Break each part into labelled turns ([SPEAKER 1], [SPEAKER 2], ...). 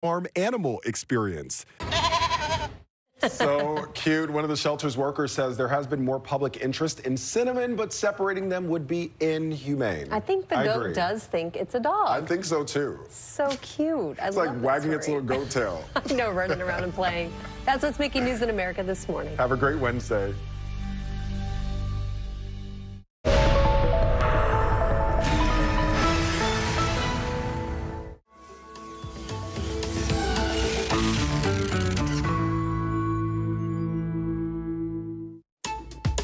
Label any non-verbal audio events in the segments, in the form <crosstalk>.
[SPEAKER 1] farm animal experience. <laughs> so cute. One of the shelter's workers says there has been more public interest in cinnamon, but separating them would be inhumane.
[SPEAKER 2] I think the
[SPEAKER 1] I
[SPEAKER 2] goat
[SPEAKER 1] agree.
[SPEAKER 2] does think it's a dog.
[SPEAKER 1] I think so too.
[SPEAKER 2] so cute. I
[SPEAKER 1] It's
[SPEAKER 2] love
[SPEAKER 1] like
[SPEAKER 2] that
[SPEAKER 1] wagging its little goat tail. <laughs>
[SPEAKER 2] I know, running around and playing. That's what's making news in America this morning.
[SPEAKER 1] Have a great Wednesday.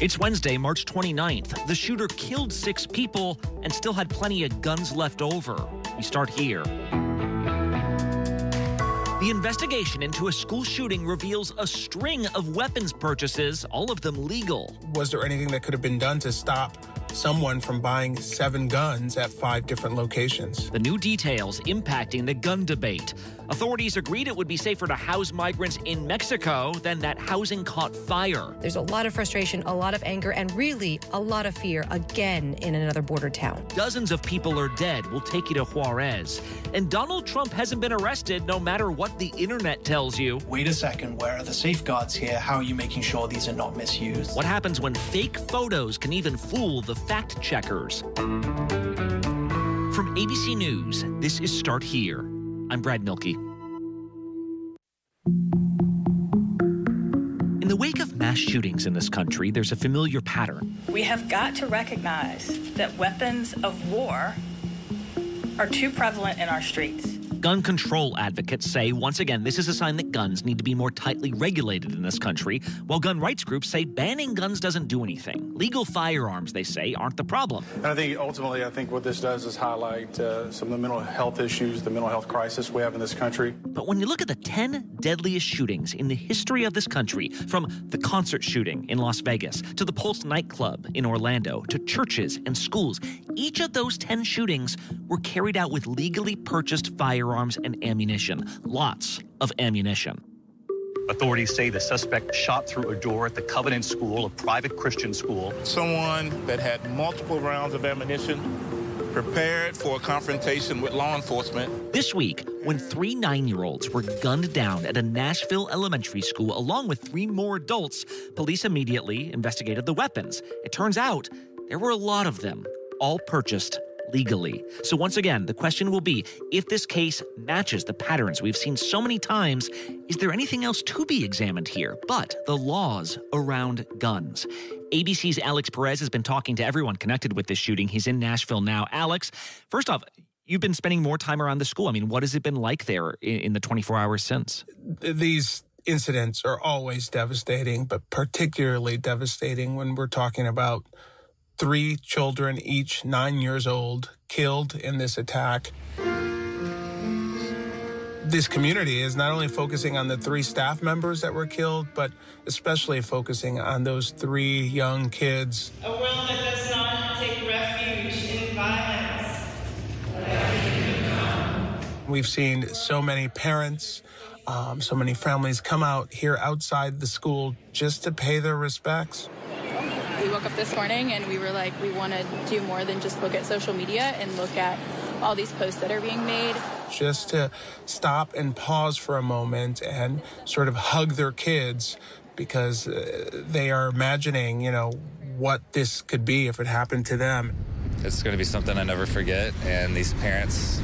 [SPEAKER 3] It's Wednesday, March 29th. The shooter killed six people and still had plenty of guns left over. We start here. The investigation into a school shooting reveals a string of weapons purchases, all of them legal.
[SPEAKER 4] Was there anything that could have been done to stop someone from buying seven guns at five different locations?
[SPEAKER 3] The new details impacting the gun debate. Authorities agreed it would be safer to house migrants in Mexico than that housing caught fire.
[SPEAKER 5] There's a lot of frustration, a lot of anger, and really a lot of fear again in another border town.
[SPEAKER 3] Dozens of people are dead. We'll take you to Juarez. And Donald Trump hasn't been arrested no matter what the internet tells you.
[SPEAKER 6] Wait a second, where are the safeguards here? How are you making sure these are not misused?
[SPEAKER 3] What happens when fake photos can even fool the fact checkers? From ABC News, this is Start Here. I'm Brad Mielke. In the wake of mass shootings in this country, there's a familiar pattern.
[SPEAKER 7] We have got to recognize that weapons of war are too prevalent in our streets.
[SPEAKER 3] Gun control advocates say, once again, this is a sign that guns need to be more tightly regulated in this country, while gun rights groups say banning guns doesn't do anything. Legal firearms, they say, aren't the problem.
[SPEAKER 8] And I think ultimately, I think what this does is highlight uh, some of the mental health issues, the mental health crisis we have in this country.
[SPEAKER 3] But when you look at the 10 deadliest shootings in the history of this country, from the concert shooting in Las Vegas to the Pulse nightclub in Orlando to churches and schools, each of those 10 shootings were carried out with legally purchased firearms and ammunition. Lots of ammunition.
[SPEAKER 9] Authorities say the suspect shot through a door at the Covenant School, a private Christian school.
[SPEAKER 10] Someone that had multiple rounds of ammunition, prepared for a confrontation with law enforcement.
[SPEAKER 3] This week, when three nine year olds were gunned down at a Nashville elementary school along with three more adults, police immediately investigated the weapons. It turns out there were a lot of them, all purchased legally. So, once again, the question will be if this case matches the patterns we've seen so many times, is there anything else to be examined here but the laws around guns? ABC's Alex Perez has been talking to everyone connected with this shooting. He's in Nashville now. Alex, first off, you've been spending more time around the school. I mean, what has it been like there in, the 24 hours since?
[SPEAKER 4] These incidents are always devastating, but particularly devastating when we're talking about three children, each nine years old, killed in this attack. This community is not only focusing on the three staff members that were killed, but especially focusing on those three young kids.
[SPEAKER 11] A world that does not take refuge in violence.
[SPEAKER 4] We've seen so many parents, um, so many families come out here outside the school just to pay their respects.
[SPEAKER 12] We woke up this morning and we were like, we want to do more than just look at social media and look at all these posts that are being made.
[SPEAKER 4] Just to stop and pause for a moment and sort of hug their kids because uh, they are imagining, you know, what this could be if it happened to them.
[SPEAKER 13] It's going to be something I never forget. And these parents,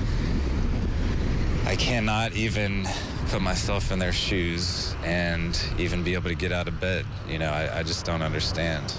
[SPEAKER 13] I cannot even put myself in their shoes and even be able to get out of bed. You know, I, I just don't understand.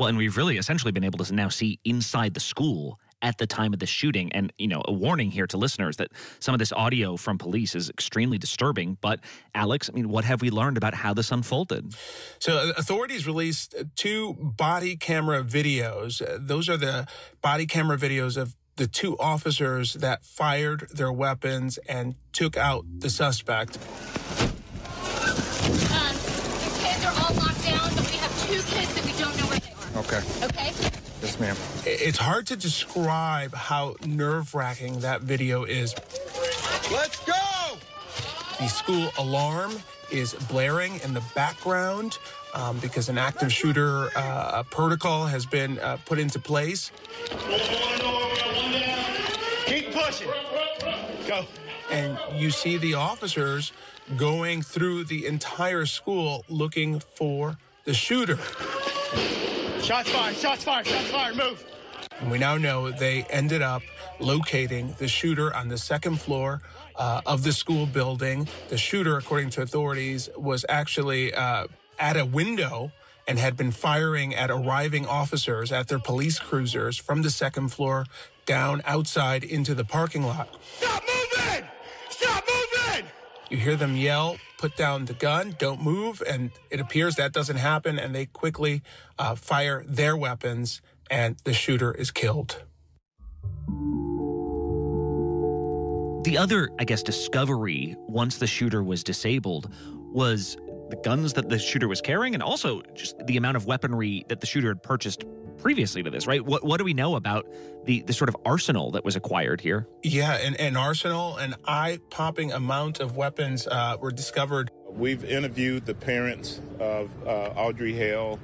[SPEAKER 3] Well, and we've really essentially been able to now see inside the school at the time of the shooting. And, you know, a warning here to listeners that some of this audio from police is extremely disturbing. But, Alex, I mean, what have we learned about how this unfolded?
[SPEAKER 4] So, uh, authorities released two body camera videos. Uh, Those are the body camera videos of the two officers that fired their weapons and took out the suspect.
[SPEAKER 14] Um, the kids are all locked down, but we have two kids that we don't know where they are.
[SPEAKER 4] Okay.
[SPEAKER 14] Okay?
[SPEAKER 4] Yes, ma'am. It's hard to describe how nerve wracking that video is.
[SPEAKER 10] Let's go!
[SPEAKER 4] The school alarm is blaring in the background um, because an active shooter uh, protocol has been uh, put into place.
[SPEAKER 10] Keep pushing. Go.
[SPEAKER 4] and you see the officers going through the entire school looking for the shooter.
[SPEAKER 15] Shots fired, shots fired, shots fired, move.
[SPEAKER 4] And we now know they ended up locating the shooter on the second floor uh, of the school building. The shooter, according to authorities, was actually uh, at a window and had been firing at arriving officers at their police cruisers from the second floor down outside into the parking lot.
[SPEAKER 15] Stop moving! Stop moving!
[SPEAKER 4] You hear them yell, put down the gun, don't move. And it appears that doesn't happen. And they quickly uh, fire their weapons, and the shooter is killed.
[SPEAKER 3] The other, I guess, discovery once the shooter was disabled was the guns that the shooter was carrying and also just the amount of weaponry that the shooter had purchased previously to this, right? What what do we know about the the sort of arsenal that was acquired here?
[SPEAKER 4] Yeah, an, an arsenal, an eye-popping amount of weapons uh, were discovered.
[SPEAKER 10] We've interviewed the parents of uh, Audrey Hale,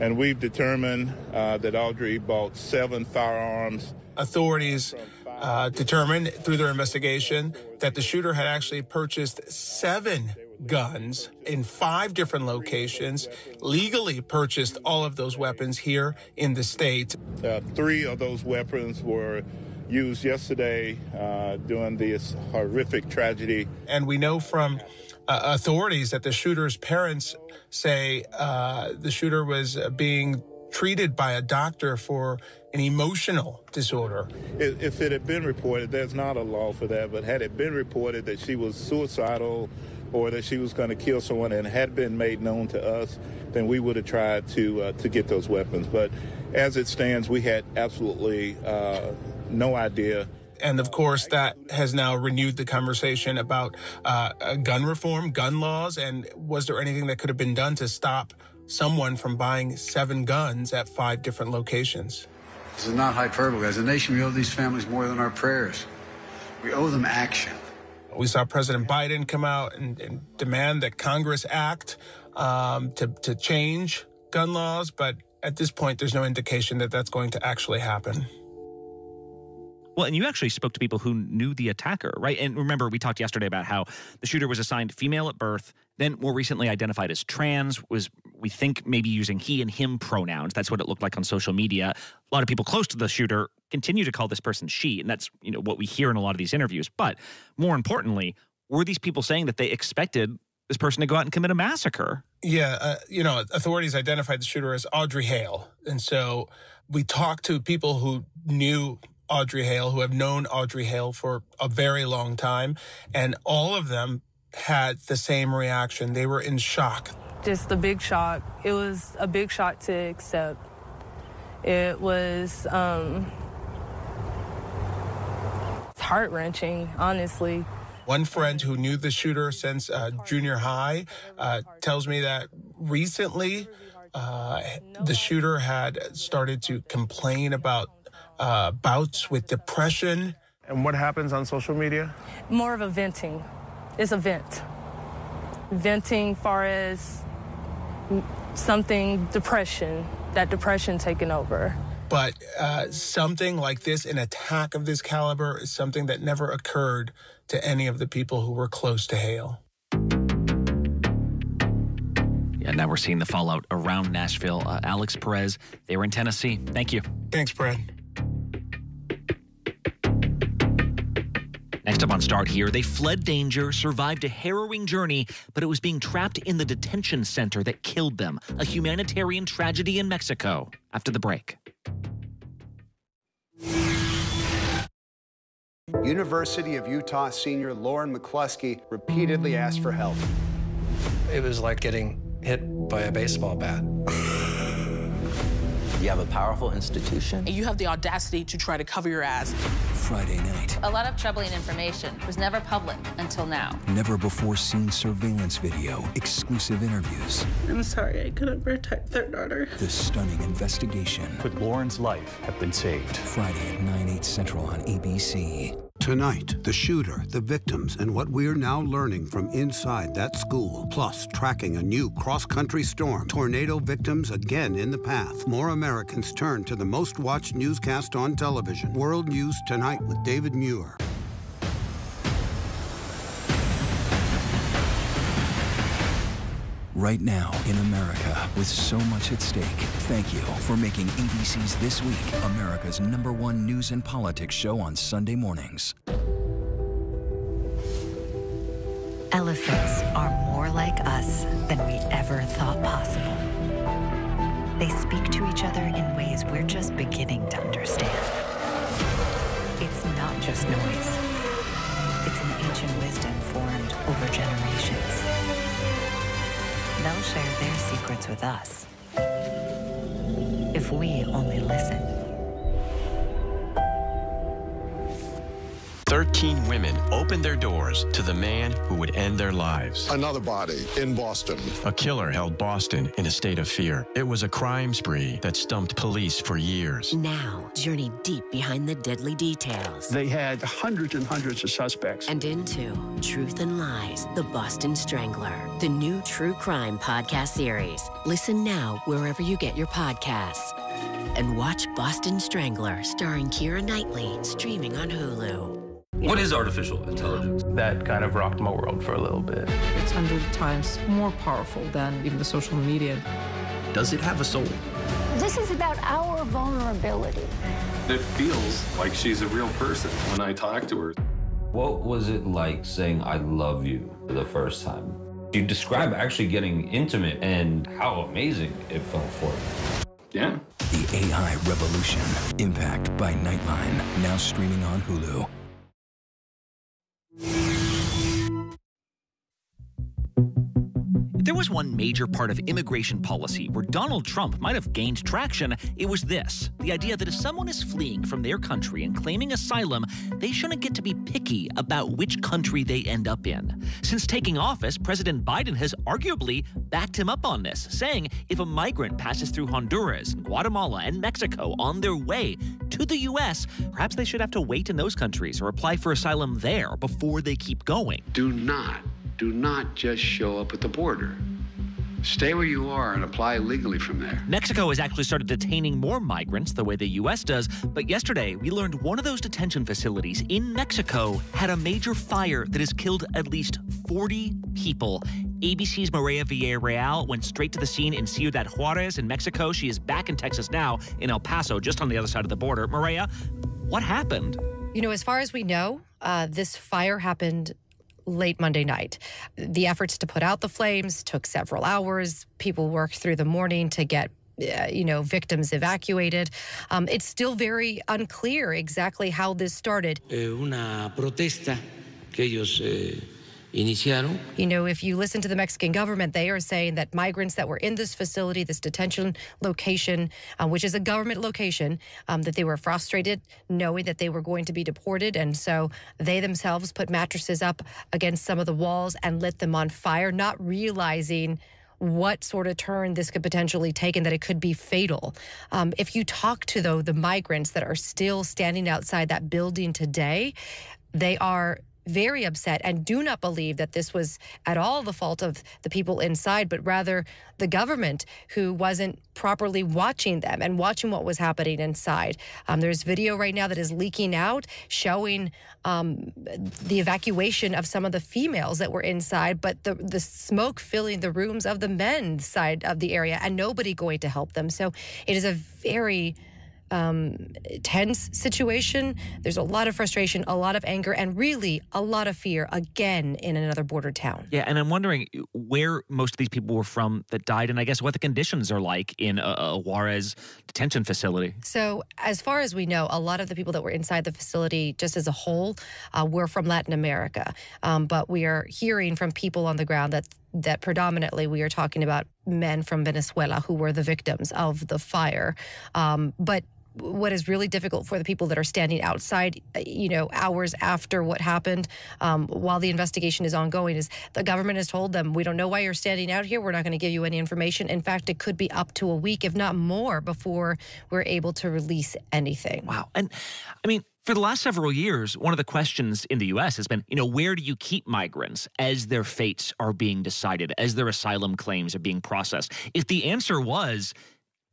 [SPEAKER 10] and we've determined uh, that Audrey bought seven firearms.
[SPEAKER 4] Authorities uh, determined through their investigation that the shooter had actually purchased seven guns in five different locations, legally purchased all of those weapons here in the state.
[SPEAKER 10] Uh, three of those weapons were used yesterday uh, during this horrific tragedy.
[SPEAKER 4] And we know from uh, authorities that the shooter's parents say uh, the shooter was being treated by a doctor for an emotional disorder.
[SPEAKER 10] If it had been reported, there's not a law for that, but had it been reported that she was suicidal or that she was going to kill someone and had been made known to us, then we would have tried to uh, to get those weapons. But as it stands, we had absolutely uh, no idea.
[SPEAKER 4] And of course, that has now renewed the conversation about uh, gun reform, gun laws, and was there anything that could have been done to stop someone from buying seven guns at five different locations?
[SPEAKER 16] This is not hyperbole. As a nation, we owe these families more than our prayers. We owe them action.
[SPEAKER 4] We saw President Biden come out and, and demand that Congress act um, to, to change gun laws, but at this point, there's no indication that that's going to actually happen.
[SPEAKER 3] Well, and you actually spoke to people who knew the attacker, right? And remember, we talked yesterday about how the shooter was assigned female at birth, then more recently identified as trans, was, we think, maybe using he and him pronouns. That's what it looked like on social media. A lot of people close to the shooter continue to call this person she, and that's, you know, what we hear in a lot of these interviews. But more importantly, were these people saying that they expected this person to go out and commit a massacre?
[SPEAKER 4] Yeah, uh, you know, authorities identified the shooter as Audrey Hale. And so we talked to people who knew Audrey Hale, who have known Audrey Hale for a very long time, and all of them had the same reaction. They were in shock.
[SPEAKER 17] Just the big shock. It was a big shock to accept. It was um, it's heart wrenching, honestly.
[SPEAKER 4] One friend who knew the shooter since uh, junior high uh, tells me that recently uh, the shooter had started to complain about uh, bouts with depression.
[SPEAKER 18] And what happens on social media?
[SPEAKER 17] More of a venting. It's a vent. Venting far as something depression, that depression taking over.
[SPEAKER 4] But uh, something like this, an attack of this caliber, is something that never occurred to any of the people who were close to Hale.
[SPEAKER 3] Yeah, now we're seeing the fallout around Nashville. Uh, Alex Perez, they were in Tennessee. Thank you.
[SPEAKER 4] Thanks, Brad.
[SPEAKER 3] Next up on Start Here, they fled danger, survived a harrowing journey, but it was being trapped in the detention center that killed them. A humanitarian tragedy in Mexico. After the break.
[SPEAKER 19] University of Utah senior Lauren McCluskey repeatedly asked for help.
[SPEAKER 20] It was like getting hit by a baseball bat. <laughs>
[SPEAKER 21] You have a powerful institution.
[SPEAKER 22] And you have the audacity to try to cover your ass.
[SPEAKER 23] Friday night.
[SPEAKER 24] A lot of troubling information was never public until now.
[SPEAKER 23] Never before seen surveillance video, exclusive interviews.
[SPEAKER 22] I'm sorry I couldn't protect their daughter.
[SPEAKER 23] The stunning investigation.
[SPEAKER 9] Could Lauren's life have been saved?
[SPEAKER 23] Friday at 9, 8 central on ABC.
[SPEAKER 25] Tonight, the shooter, the victims, and what we're now learning from inside that school. Plus, tracking a new cross country storm. Tornado victims again in the path. More Americans turn to the most watched newscast on television. World News Tonight with David Muir.
[SPEAKER 23] Right now in America with so much at stake. Thank you for making ABC's This Week America's number one news and politics show on Sunday mornings.
[SPEAKER 26] Elephants are more like us than we ever thought possible. They speak to each other in ways we're just beginning to understand. It's not just noise. It's an ancient wisdom formed over generations. They'll share their secrets with us. If we only listen.
[SPEAKER 27] 13 women opened their doors to the man who would end their lives.
[SPEAKER 28] Another body in Boston.
[SPEAKER 27] A killer held Boston in a state of fear. It was a crime spree that stumped police for years.
[SPEAKER 29] Now, journey deep behind the deadly details.
[SPEAKER 28] They had hundreds and hundreds of suspects.
[SPEAKER 29] And into Truth and Lies, The Boston Strangler, the new true crime podcast series. Listen now wherever you get your podcasts. And watch Boston Strangler starring Keira Knightley streaming on Hulu.
[SPEAKER 30] What is artificial intelligence?
[SPEAKER 31] That kind of rocked my world for a little bit.
[SPEAKER 32] It's hundred times more powerful than even the social media.
[SPEAKER 30] Does it have a soul?
[SPEAKER 33] This is about our vulnerability.
[SPEAKER 30] It feels like she's a real person when I talk to her.
[SPEAKER 34] What was it like saying I love you for the first time? You describe actually getting intimate and how amazing it felt for you.
[SPEAKER 30] Yeah.
[SPEAKER 23] The AI Revolution. Impact by Nightline. Now streaming on Hulu.
[SPEAKER 3] There was one major part of immigration policy where Donald Trump might have gained traction, it was this the idea that if someone is fleeing from their country and claiming asylum, they shouldn't get to be picky about which country they end up in. Since taking office, President Biden has arguably backed him up on this, saying if a migrant passes through Honduras, Guatemala, and Mexico on their way to the U.S., perhaps they should have to wait in those countries or apply for asylum there before they keep going.
[SPEAKER 35] Do not do not just show up at the border. Stay where you are and apply legally from there.
[SPEAKER 3] Mexico has actually started detaining more migrants the way the U.S. does, but yesterday we learned one of those detention facilities in Mexico had a major fire that has killed at least 40 people. ABC's Mireya Villarreal went straight to the scene in Ciudad Juarez in Mexico. She is back in Texas now, in El Paso, just on the other side of the border. Mireya, what happened?
[SPEAKER 36] You know, as far as we know, uh, this fire happened late Monday night. The efforts to put out the flames took several hours. People worked through the morning to get uh, you know, victims evacuated. Um, it's still very unclear exactly how this started.
[SPEAKER 37] Eh, una protesta que ellos eh, iniciaron.
[SPEAKER 36] You know, if you listen to the Mexican government, they are saying that migrants that were in this facility, this detention location, uh, which is a government location, um, that they were frustrated knowing that they were going to be deported. And so they themselves put mattresses up against some of the walls and lit them on fire, not realizing what sort of turn this could potentially take and that it could be fatal. Um, if you talk to, though, the migrants that are still standing outside that building today, they are very upset and do not believe that this was at all the fault of the people inside, but rather the government who wasn't properly watching them and watching what was happening inside. Um, there's video right now that is leaking out showing um, the evacuation of some of the females that were inside, but the, the smoke filling the rooms of the men's side of the area and nobody going to help them. So it is a very um, tense situation. There's a lot of frustration, a lot of anger, and really a lot of fear again in another border town.
[SPEAKER 3] Yeah, and I'm wondering where most of these people were from that died, and I guess what the conditions are like in a, a Juarez detention facility.
[SPEAKER 36] So, as far as we know, a lot of the people that were inside the facility, just as a whole, uh, were from Latin America. Um, but we are hearing from people on the ground that that predominantly we are talking about men from Venezuela who were the victims of the fire. Um, but what is really difficult for the people that are standing outside, you know, hours after what happened, um, while the investigation is ongoing, is the government has told them, we don't know why you're standing out here. We're not going to give you any information. In fact, it could be up to a week, if not more, before we're able to release anything.
[SPEAKER 3] Wow. And I mean, for the last several years, one of the questions in the U.S. has been, you know, where do you keep migrants as their fates are being decided, as their asylum claims are being processed? If the answer was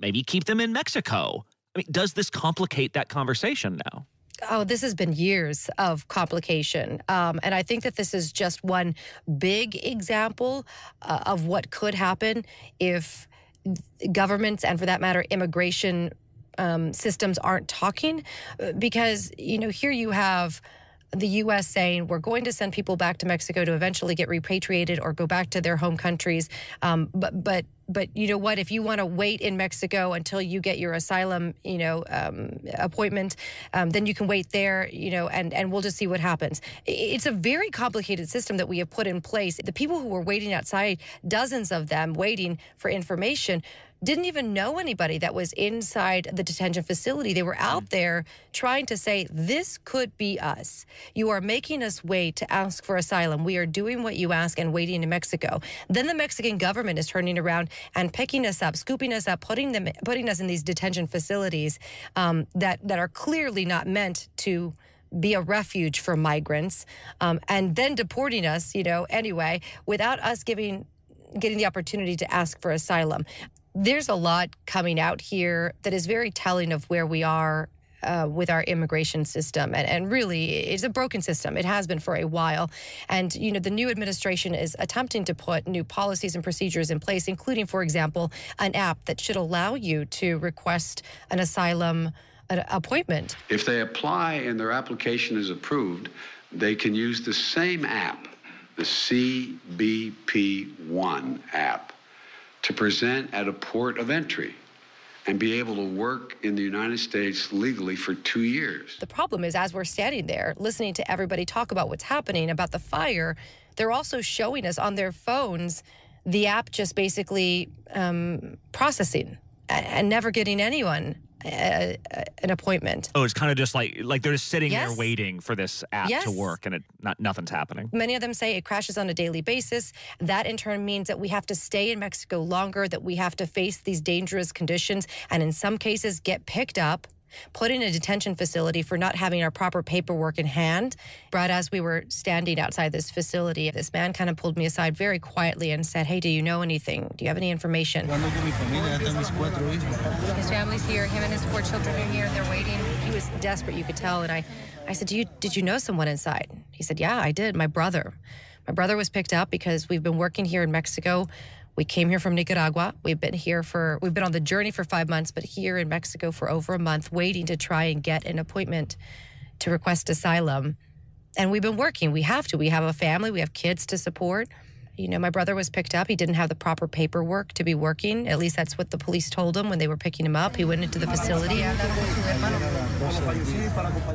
[SPEAKER 3] maybe keep them in Mexico, I mean, does this complicate that conversation now?
[SPEAKER 36] oh, this has been years of complication. Um, and I think that this is just one big example uh, of what could happen if governments and, for that matter, immigration um, systems aren't talking. Uh, because, you know, here you have the U.S. saying we're going to send people back to Mexico to eventually get repatriated or go back to their home countries. Um, but but but you know what? If you want to wait in Mexico until you get your asylum, you know, um, appointment, um, then you can wait there, you know, and and we'll just see what happens. It's a very complicated system that we have put in place. The people who were waiting outside, dozens of them waiting for information, didn't even know anybody that was inside the detention facility. They were out there trying to say, This could be us. You are making us wait to ask for asylum. We are doing what you ask and waiting in Mexico. Then the Mexican government is turning around and picking us up, scooping us up, putting them putting us in these detention facilities um, that that are clearly not meant to be a refuge for migrants, um, and then deporting us, you know, anyway, without us giving getting the opportunity to ask for asylum there's a lot coming out here that is very telling of where we are uh, with our immigration system. And, and, really, it's a broken system. It has been for a while. And, you know, the new administration is attempting to put new policies and procedures in place, including, for example, an app that should allow you to request an asylum an appointment.
[SPEAKER 35] If they apply and their application is approved, they can use the same app, the CBP1 app to present at a port of entry and be able to work in the United States legally for two years.
[SPEAKER 36] The problem is, as we're standing there listening to everybody talk about what's happening, about the fire, they're also showing us on their phones the app just basically um, processing and never getting anyone a, an appointment.
[SPEAKER 3] Oh, it's kind of just like like they're just sitting
[SPEAKER 36] yes.
[SPEAKER 3] there waiting for this app
[SPEAKER 36] yes.
[SPEAKER 3] to work, and it not nothing's happening.
[SPEAKER 36] Many of them say it crashes on a daily basis. That in turn means that we have to stay in Mexico longer, that we have to face these dangerous conditions, and in some cases get picked up put in a detention facility for not having our proper paperwork in hand. Brad, as we were standing outside this facility, this man kind of pulled me aside very quietly and said, Hey, do you know anything? Do you have any information? His family's here. Him and his four children are here. They're waiting. He was desperate, you could tell. And I, I said, do you, Did you know someone inside? He said, Yeah, I did. My brother. My brother was picked up because we've been working here in Mexico we came here from Nicaragua. We've been here for, we've been on the journey for five months, but here in Mexico for over a month, waiting to try and get an appointment to request asylum. And we've been working. We have to. We have a family, we have kids to support. You know, my brother was picked up. He didn't have the proper paperwork to be working. At least that's what the police told him when they were picking him up. He went into the facility.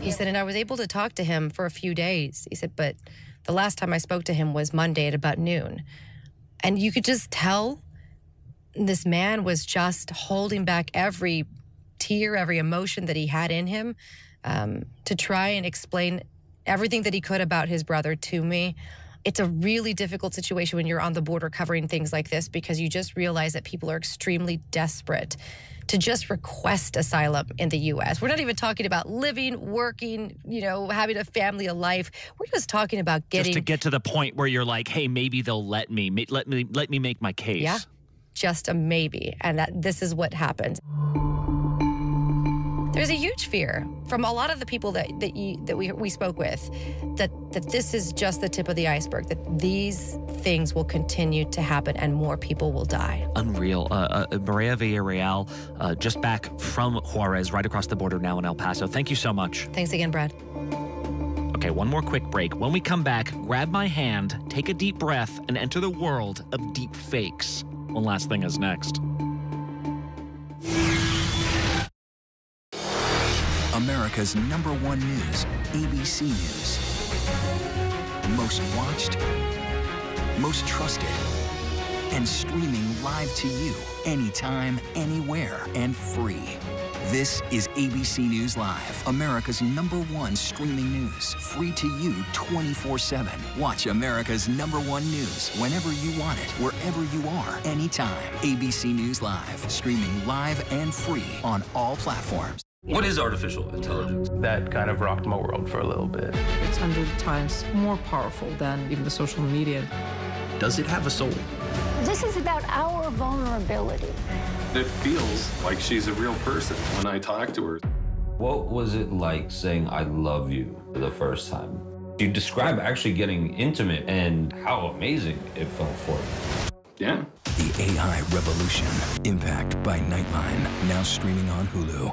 [SPEAKER 36] He said, and I was able to talk to him for a few days. He said, but the last time I spoke to him was Monday at about noon. And you could just tell this man was just holding back every tear, every emotion that he had in him um, to try and explain everything that he could about his brother to me. It's a really difficult situation when you're on the border covering things like this because you just realize that people are extremely desperate to just request asylum in the U.S. We're not even talking about living, working, you know, having a family, a life. We're just talking about getting
[SPEAKER 3] just to get to the point where you're like, hey, maybe they'll let me, let me, let me make my case.
[SPEAKER 36] Yeah, just a maybe, and that this is what happens. There's a huge fear from a lot of the people that that, you, that we, we spoke with that that this is just the tip of the iceberg. That these things will continue to happen and more people will die.
[SPEAKER 3] Unreal. Uh, uh, Mireya Villarreal, uh, just back from Juarez, right across the border now in El Paso. Thank you so much.
[SPEAKER 36] Thanks again, Brad.
[SPEAKER 3] Okay, one more quick break. When we come back, grab my hand, take a deep breath, and enter the world of deep fakes. One last thing is next.
[SPEAKER 23] America's number one news, ABC News. Most watched, most trusted, and streaming live to you anytime, anywhere, and free. This is ABC News Live, America's number one streaming news, free to you 24 7. Watch America's number one news whenever you want it, wherever you are, anytime. ABC News Live, streaming live and free on all platforms.
[SPEAKER 34] What is artificial intelligence?
[SPEAKER 31] That kind of rocked my world for a little bit.
[SPEAKER 32] It's hundred times more powerful than even the social media.
[SPEAKER 38] Does it have a soul?
[SPEAKER 33] This is about our vulnerability.
[SPEAKER 30] It feels like she's a real person when I talk to her.
[SPEAKER 34] What was it like saying I love you for the first time? You describe actually getting intimate and how amazing it felt for you.
[SPEAKER 30] Yeah.
[SPEAKER 23] The AI Revolution. Impact by Nightline. Now streaming on Hulu.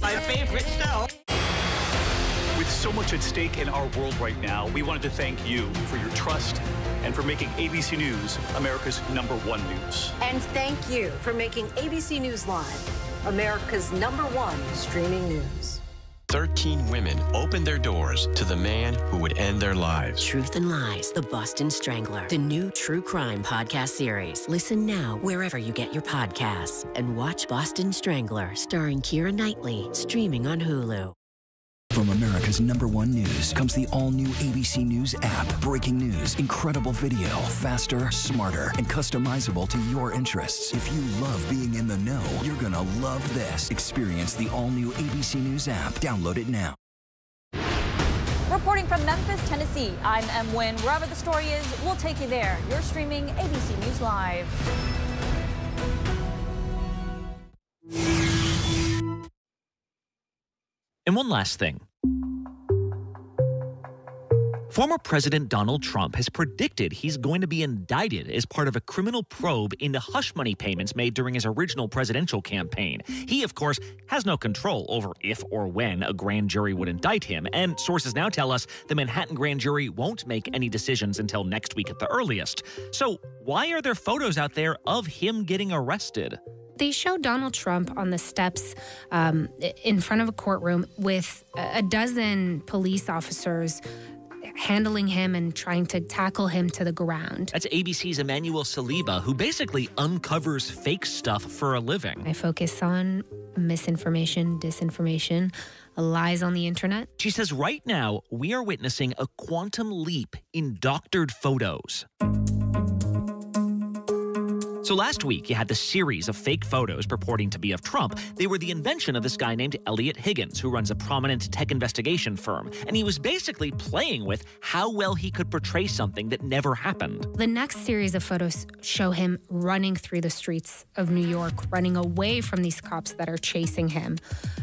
[SPEAKER 39] My favorite show.
[SPEAKER 9] With so much at stake in our world right now, we wanted to thank you for your trust and for making ABC News America's number one news.
[SPEAKER 40] And thank you for making ABC News Live America's number one streaming news.
[SPEAKER 27] 13 women opened their doors to the man who would end their lives.
[SPEAKER 29] Truth and Lies, The Boston Strangler, the new true crime podcast series. Listen now wherever you get your podcasts and watch Boston Strangler starring Keira Knightley, streaming on Hulu.
[SPEAKER 23] From America's number one news comes the all new ABC News app. Breaking news, incredible video, faster, smarter, and customizable to your interests. If you love being in the know, you're going to love this. Experience the all new ABC News app. Download it now.
[SPEAKER 41] Reporting from Memphis, Tennessee, I'm Em Nguyen. Wherever the story is, we'll take you there. You're streaming ABC News Live.
[SPEAKER 3] And one last thing. Former President Donald Trump has predicted he's going to be indicted as part of a criminal probe into hush money payments made during his original presidential campaign. He, of course, has no control over if or when a grand jury would indict him, and sources now tell us the Manhattan grand jury won't make any decisions until next week at the earliest. So, why are there photos out there of him getting arrested?
[SPEAKER 42] They show Donald Trump on the steps um, in front of a courtroom with a dozen police officers handling him and trying to tackle him to the ground.
[SPEAKER 3] That's ABC's Emmanuelle Saliba, who basically uncovers fake stuff for a living.
[SPEAKER 42] I focus on misinformation, disinformation, lies on the internet.
[SPEAKER 3] She says right now we are witnessing a quantum leap in doctored photos. So last week, you had the series of fake photos purporting to be of Trump. They were the invention of this guy named Eliot Higgins, who runs a prominent tech investigation firm. And he was basically playing with how well he could portray something that never happened.
[SPEAKER 42] The next series of photos show him running through the streets of New York, running away from these cops that are chasing him.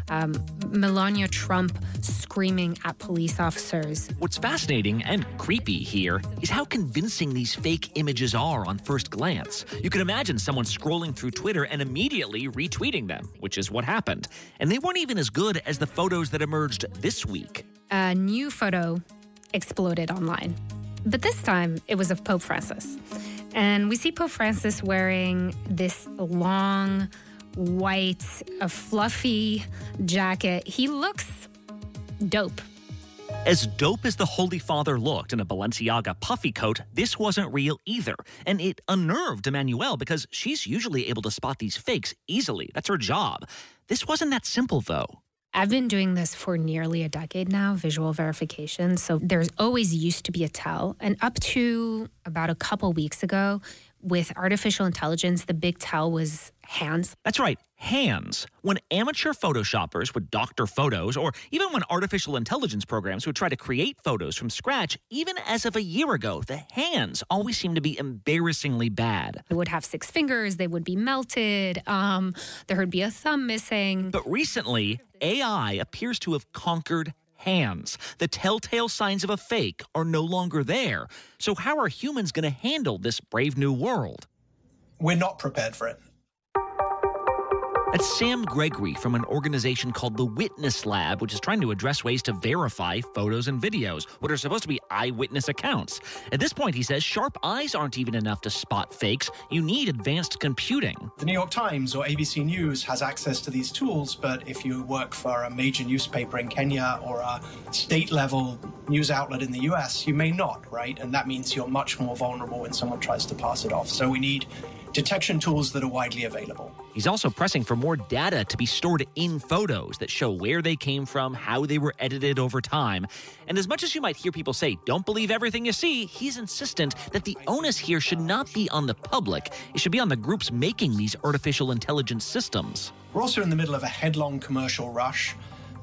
[SPEAKER 42] Um, Melania Trump screaming at police officers.
[SPEAKER 3] What's fascinating and creepy here is how convincing these fake images are on first glance. You can imagine someone scrolling through Twitter and immediately retweeting them, which is what happened. And they weren't even as good as the photos that emerged this week.
[SPEAKER 42] A new photo exploded online, but this time it was of Pope Francis. And we see Pope Francis wearing this long, white, a fluffy jacket. He looks dope.
[SPEAKER 3] As dope as the Holy Father looked in a Balenciaga puffy coat, this wasn't real either. And it unnerved Emmanuelle because she's usually able to spot these fakes easily. That's her job. This wasn't that simple, though.
[SPEAKER 42] I've been doing this for nearly a decade now, visual verification. So there's always used to be a tell. And up to about a couple weeks ago, with artificial intelligence, the big tell was hands.
[SPEAKER 3] That's right, hands. When amateur photoshoppers would doctor photos, or even when artificial intelligence programs would try to create photos from scratch, even as of a year ago, the hands always seemed to be embarrassingly bad.
[SPEAKER 42] They would have six fingers, they would be melted, um, there would be a thumb missing.
[SPEAKER 3] But recently, AI appears to have conquered hands. The telltale signs of a fake are no longer there. So, how are humans going to handle this brave new world?
[SPEAKER 43] We're not prepared for it.
[SPEAKER 3] That's Sam Gregory from an organization called the Witness Lab, which is trying to address ways to verify photos and videos, what are supposed to be eyewitness accounts. At this point, he says sharp eyes aren't even enough to spot fakes. You need advanced computing.
[SPEAKER 43] The New York Times or ABC News has access to these tools, but if you work for a major newspaper in Kenya or a state level news outlet in the US, you may not, right? And that means you're much more vulnerable when someone tries to pass it off. So we need detection tools that are widely available.
[SPEAKER 3] He's also pressing for more data to be stored in photos that show where they came from, how they were edited over time. And as much as you might hear people say, don't believe everything you see, he's insistent that the onus here should not be on the public. It should be on the groups making these artificial intelligence systems.
[SPEAKER 43] We're also in the middle of a headlong commercial rush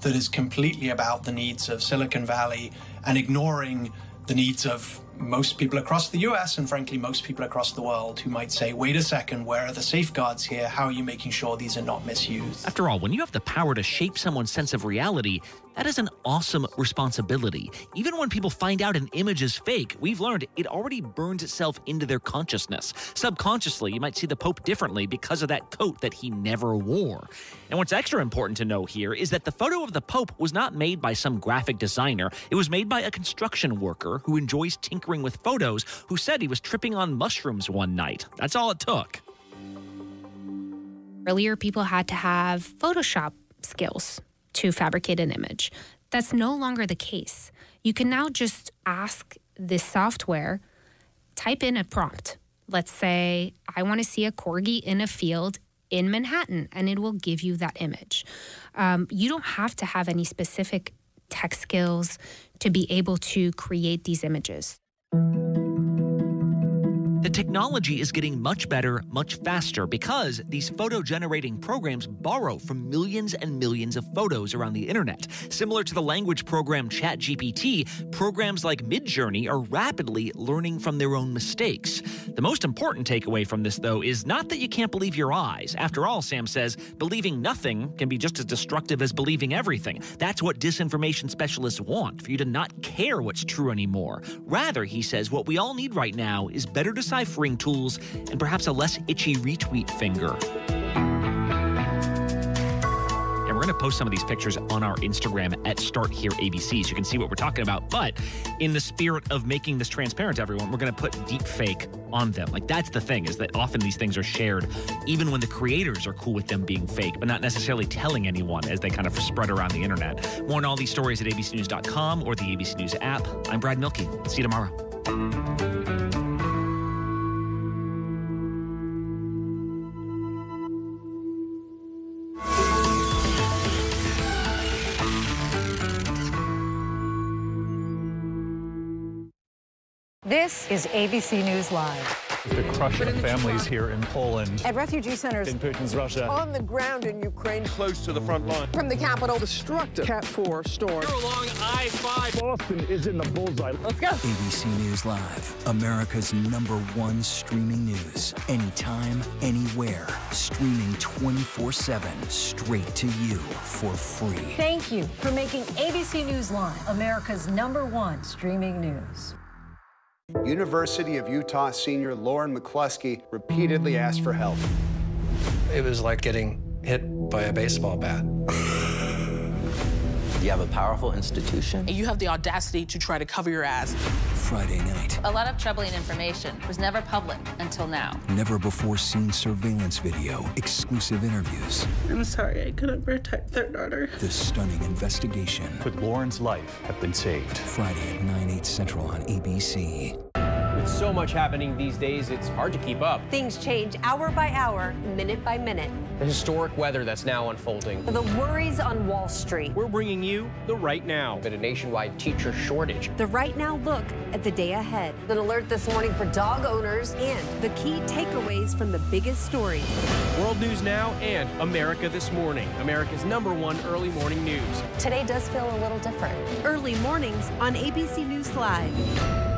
[SPEAKER 43] that is completely about the needs of Silicon Valley and ignoring the needs of most people across the US and frankly most people across the world who might say, wait a second, where are the safeguards here? How are you making sure these are not misused?
[SPEAKER 3] After all, when you have the power to shape someone's sense of reality, that is an awesome responsibility. Even when people find out an image is fake, we've learned it already burns itself into their consciousness. Subconsciously, you might see the Pope differently because of that coat that he never wore. And what's extra important to know here is that the photo of the Pope was not made by some graphic designer, it was made by a construction worker who enjoys tinkering with photos who said he was tripping on mushrooms one night. That's all it took.
[SPEAKER 42] Earlier, people had to have Photoshop skills to fabricate an image. That's no longer the case. You can now just ask this software, type in a prompt. Let's say, I want to see a corgi in a field in Manhattan, and it will give you that image. Um, you don't have to have any specific tech skills to be able to create these images.
[SPEAKER 3] The technology is getting much better, much faster because these photo generating programs borrow from millions and millions of photos around the internet. Similar to the language program ChatGPT, programs like Midjourney are rapidly learning from their own mistakes. The most important takeaway from this, though, is not that you can't believe your eyes. After all, Sam says, believing nothing can be just as destructive as believing everything. That's what disinformation specialists want, for you to not care what's true anymore. Rather, he says, what we all need right now is better deciphering tools and perhaps a less itchy retweet finger. And we're going to post some of these pictures on our Instagram at Start Here ABC so you can see what we're talking about. But in the spirit of making this transparent to everyone, we're going to put deep fake on them. Like that's the thing is that often these things are shared even when the creators are cool with them being fake, but not necessarily telling anyone as they kind of spread around the internet. More on all these stories at abcnews.com or the ABC News app. I'm Brad Mielke. See you tomorrow.
[SPEAKER 40] This is ABC News Live.
[SPEAKER 9] The crush of families here in Poland.
[SPEAKER 40] At refugee centers
[SPEAKER 9] in Putin's Russia.
[SPEAKER 44] On the ground in Ukraine,
[SPEAKER 45] close to the front line.
[SPEAKER 44] From the capital,
[SPEAKER 45] destructive
[SPEAKER 44] Cat 4 storm.
[SPEAKER 46] You're along I-5.
[SPEAKER 44] Boston is in the bullseye. Let's go.
[SPEAKER 23] ABC News Live, America's number one streaming news. Anytime, anywhere. Streaming 24-7, straight to you for free.
[SPEAKER 40] Thank you for making ABC News Live America's number one streaming news.
[SPEAKER 47] University of Utah senior Lauren McCluskey repeatedly asked for help.
[SPEAKER 48] It was like getting hit by a baseball bat. <laughs>
[SPEAKER 49] You have a powerful institution.
[SPEAKER 50] And you have the audacity to try to cover your ass.
[SPEAKER 23] Friday night.
[SPEAKER 41] A lot of troubling information was never public until now.
[SPEAKER 23] Never before seen surveillance video, exclusive interviews.
[SPEAKER 51] I'm sorry I couldn't protect their daughter.
[SPEAKER 23] The stunning investigation.
[SPEAKER 9] Could Lauren's life have been saved?
[SPEAKER 23] Friday at 9, 8 central on ABC.
[SPEAKER 52] With so much happening these days, it's hard to keep up.
[SPEAKER 40] Things change hour by hour, minute by minute.
[SPEAKER 52] The historic weather that's now unfolding.
[SPEAKER 40] The worries on Wall Street.
[SPEAKER 52] We're bringing you the right now. Been a nationwide teacher shortage.
[SPEAKER 40] The right now look at the day ahead. An alert this morning for dog owners and the key takeaways from the biggest stories.
[SPEAKER 52] World News Now and America This Morning, America's number one early morning news.
[SPEAKER 40] Today does feel a little different.
[SPEAKER 53] Early mornings on ABC News Live.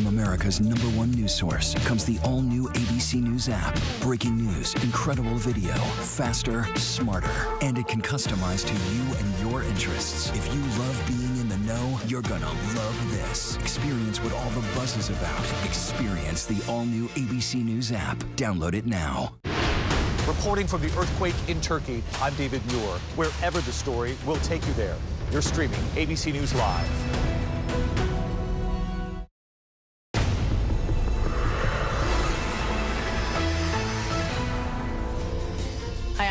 [SPEAKER 23] From America's number one news source comes the all new ABC News app. Breaking news, incredible video, faster, smarter, and it can customize to you and your interests. If you love being in the know, you're gonna love this. Experience what all the buzz is about. Experience the all new ABC News app. Download it now.
[SPEAKER 54] Reporting from the earthquake in Turkey, I'm David Muir. Wherever the story, we'll take you there. You're streaming ABC News Live.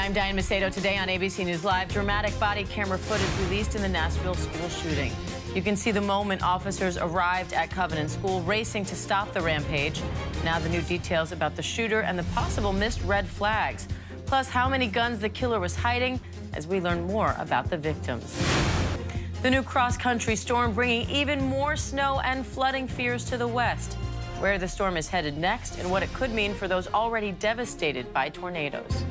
[SPEAKER 36] I'm Diane Macedo. Today on ABC News Live, dramatic body camera footage released in the Nashville school shooting.
[SPEAKER 55] You can see the moment officers arrived at Covenant School racing to stop the rampage. Now the new details about the shooter and the possible missed red flags. Plus how many guns the killer was hiding as we learn more about the victims. The new cross-country storm bringing even more snow and flooding fears to the west. Where the storm is headed next and what it could mean for those already devastated by tornadoes.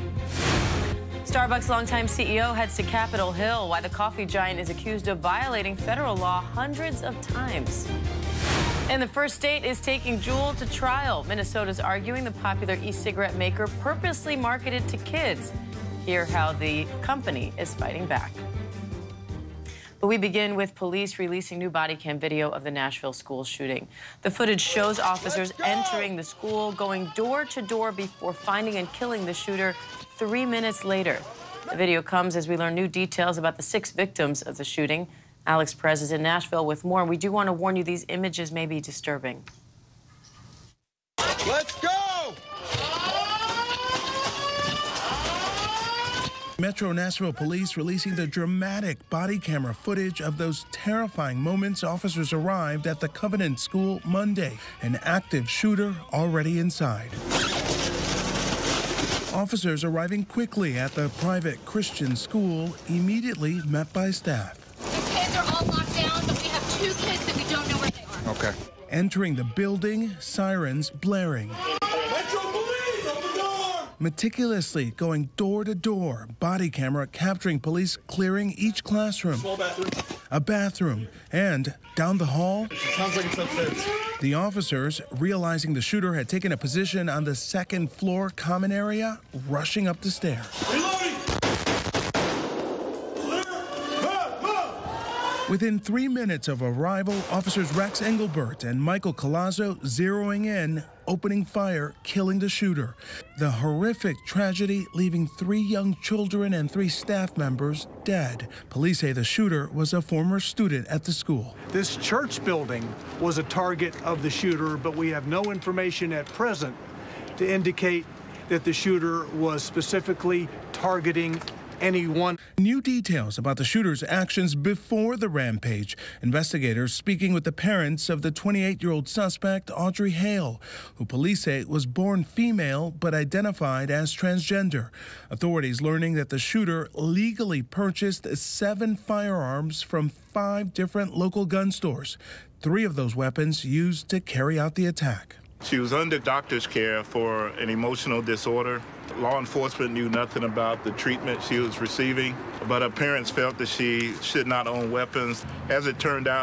[SPEAKER 55] Starbucks longtime CEO heads to Capitol Hill. Why the coffee giant is accused of violating federal law hundreds of times. And the first state is taking Juul to trial. Minnesota's arguing the popular e-cigarette maker purposely marketed to kids. Hear how the company is fighting back. But we begin with police releasing new body cam video of the Nashville school shooting. The footage shows officers entering the school, going door to door before finding and killing the shooter three minutes later. The video comes as we learn new details about the six victims of the shooting. Alex Perez is in Nashville with more. We do want to warn you these images may be disturbing.
[SPEAKER 56] Let's go!
[SPEAKER 4] Metro Nashville Police releasing the dramatic body camera footage of those terrifying moments officers arrived at the Covenant School Monday. An active shooter already inside. Officers arriving quickly at the private Christian school, immediately met by staff.
[SPEAKER 14] The kids are all locked down, but we have two kids that we don't know where they are.
[SPEAKER 4] Okay. Entering the building, sirens blaring. Metro police on the door! Meticulously going door to door, body camera capturing police clearing each classroom, Small
[SPEAKER 56] bathroom.
[SPEAKER 4] A bathroom, and down the hall.
[SPEAKER 56] Sounds like it's upstairs.
[SPEAKER 4] The officers, realizing the shooter had taken a position on the second floor common area, rushing up the stairs. Within three minutes of arrival, officers Rex Engelbert and Michael Collazo zeroing in, opening fire, killing the shooter. The horrific tragedy leaving three young children and three staff members dead. Police say the shooter was a former student at the school.
[SPEAKER 57] This church building was a target of the shooter, but we have no information at present to indicate that the shooter was specifically targeting anyone.
[SPEAKER 4] New details about the shooter's actions before the rampage. Investigators speaking with the parents of the 28 year old suspect, Audrey Hale, who police say was born female but identified as transgender. Authorities learning that the shooter legally purchased seven firearms from five different local gun stores. Three of those weapons used to carry out the attack.
[SPEAKER 10] She was under doctor's care for an emotional disorder. Law enforcement knew nothing about the treatment she was receiving, but her parents felt that she should not own weapons. As it turned out,